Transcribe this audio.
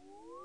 Woo!